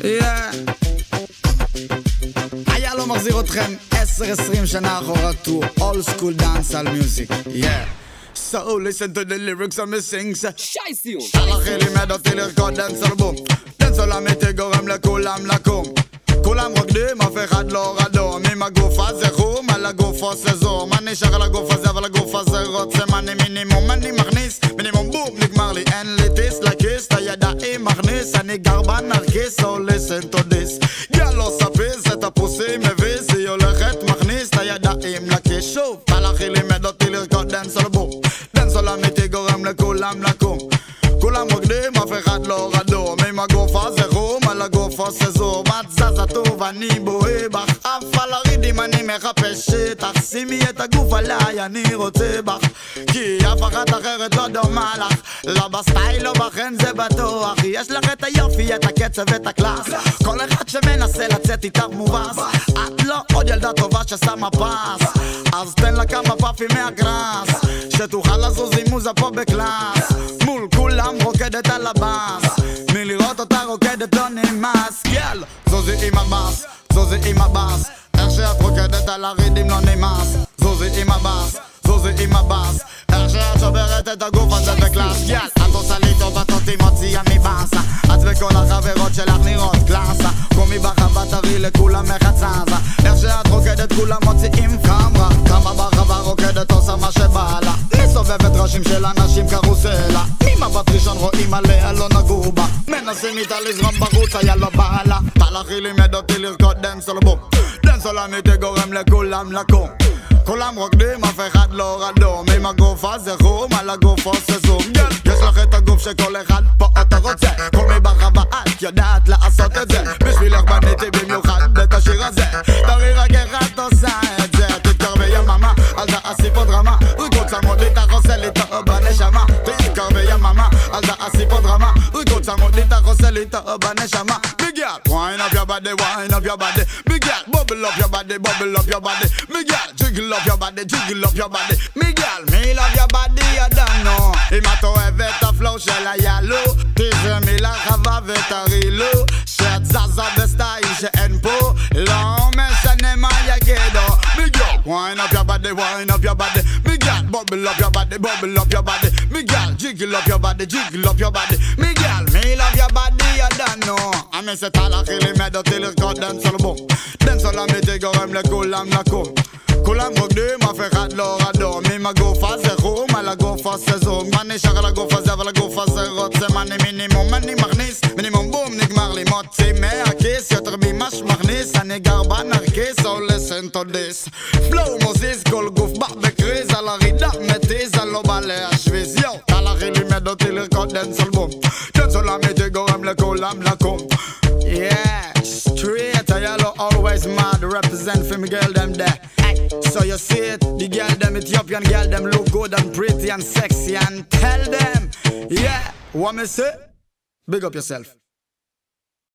Yeah. היה לא מחזיר אתכם 10-20 שנה אחורה to old school dance על music. Yeah. So listen to the lyrics of me sing say שייסיון! הלכי לימד אותי לרקוד דנסול בום דנסול אמיתי גורם לכולם לקום כולם רוקדים, אף אחד לא רדום עם הגוף הזה חום, על הגוף עושה זום מה נשאר על הגוף הזה, אבל הגוף הזה רוצה מאני מינימום אני מכניס, מינימום בום, so listen to this גל לא ספיס, את הפוסי מביס היא הולכת מכניס את הידיים לכיס. שוב, הלכי לימד אותי לרקוד דנסול בום. דנסול אמיתי גורם לכולם לקום. כולם רוקדים, אף אחד לא עושה זום את זזה טוב, אני בוהה בך. עף על הרידים, אני מחפש שטח. שימי את הגוף עליי, אני רוצה בך. כי אף אחת אחרת לא דומה לך. לא בסטייל, לא בכן זה בטוח. יש לך את היופי, את הקצב, את הקלאס. כל אחד שמנסה לצאת איתך מובס. את לא עוד ילדה טובה ששמה פס. אז תן לה כמה פאפים מה grass. שתוכל לזוז עם מוזה פה ב class. מול כולם רוקדת על הבאס עם הבאס, זוזי עם הבאס. איך שאת רוקדת על ה riddim לא נמאס. זוזי עם הבאס, זוזי עם הבאס. איך שאת שוברת את הגוף הזה ב class. גל את עושה לי טוב את אותי מוציאה מבאסה. את וכל החברות שלך נראות קלאסה. קומי בחווה תראי לכולם איך את זזה. איך שאת רוקדת כולם מוציאים קמרה כמה בחווה רוקדת עושה מה שבא לה. מסובבת ראשים של אנשים קרוסלה. ממבט ראשון רואים עליה איתה לזרום בחוץ היה לא בעלה תלכי לימד אותי לרקוד דנסול בום דנסול אמיתי גורם לכולם לקום כולם רוקדים, אף אחד לא רדום עם הגוף הזה חום, על הגוף עושה זום יש לך את הגוף שכל אחד פה אתה רוצה קומי ברחבה, את יודעת לעשות את זה בשבילך בניתי במיוחד את השיר הזה תראי רק איך את עושה את זה תתקרבי יממה, אל תעשי פה דרמה ריקוד צמוד איתך עושה לי טוב בנשמה תתקרבי יממה, אל תעשי פה דרמה Some of the taco sell it. Big girl, wine up your body, wine up your body. Big girl, bubble up your body, bubble up your body. Big girl, jiggle up your body, jiggle up your body. Big girl, me love your body, you don't know. I mato e veta flow, shell I yellow. Tive me la rava veta rilo. Shed zaza besta and enpo. Long me shane ma ya gedo. Big girl, wine up your body, wine up your body. Me girl, bubble up your body, bubble up your body. Me girl, jiggle up your body, jiggle up your body. Me girl, me love your body, you don't know. אני שאת הלכי לימד אותי לרקוד דנסול בום דנסול אמיתי גורם לכולם לקום כולם רוקדים, אף אחד לא רדום עם הגוף הזה חום, על הגוף עושה זום מה נשאר על הגוף הזה, אבל הגוף הזה רוצה מאני מינימום אני מכניס, מינימום בום, נגמר לי מוציא מהכיס יותר ממה שמכניס אני גר בנרקיס, listen to this. Flow Moses, Golgoof, Barbecue, Zalari, Darmetis, Zalobale, Ashviz Yo, Zalari li med och tillrikot den solbom Den sola mitt i går, ämle kolam lakom Yeah, straight a yellow always mad. Represent for me girl them there. So you see it, the girl them Ethiopian girl them Look good and pretty and sexy and tell them. Yeah, what me say? Big up yourself.